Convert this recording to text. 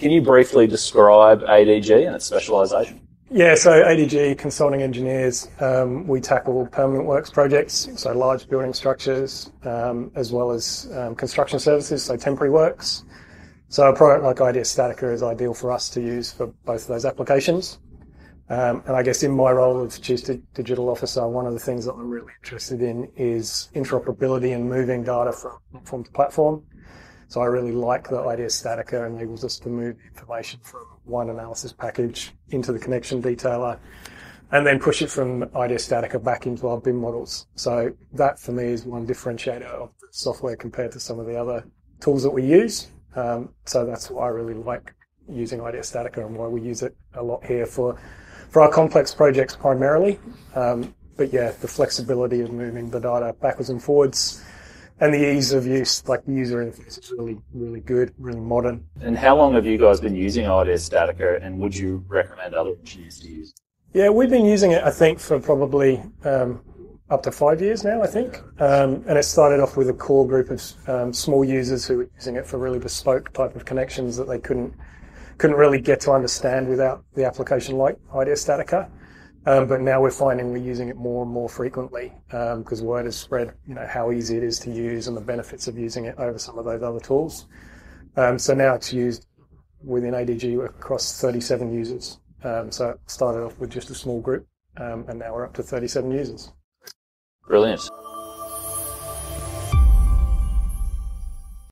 Can you briefly describe ADG and its specialisation? Yeah, so ADG consulting engineers, um, we tackle permanent works projects, so large building structures, um, as well as um, construction services, so temporary works. So a product like Idea Statica is ideal for us to use for both of those applications. Um, and I guess in my role as Chief Digital Officer, one of the things that I'm really interested in is interoperability and moving data from platform to platform. So I really like the Idea Statica enables us to move information from one analysis package into the connection detailer and then push it from Idea Statica back into our BIM models. So that for me is one differentiator of the software compared to some of the other tools that we use. Um, so that's why I really like using Idea Statica and why we use it a lot here for for our complex projects primarily. Um, but yeah, the flexibility of moving the data backwards and forwards and the ease of use, like the user interface is really, really good, really modern. And how long have you guys been using Idea Statica and would you recommend other engineers to use? Yeah, we've been using it, I think, for probably um, up to five years now, I think. Um, and it started off with a core group of um, small users who were using it for really bespoke type of connections that they couldn't couldn't really get to understand without the application like Idea Statica. Um, but now we're finding we're using it more and more frequently because um, word has spread, you know, how easy it is to use and the benefits of using it over some of those other tools. Um, so now it's used within ADG across 37 users. Um, so it started off with just a small group, um, and now we're up to 37 users. Brilliant.